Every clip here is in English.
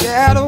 shadow.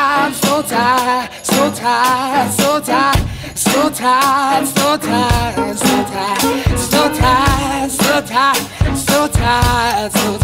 I'm so tired, so tired, so tired, so tired, so tired, so tired, so tired, so tired, so tired, so.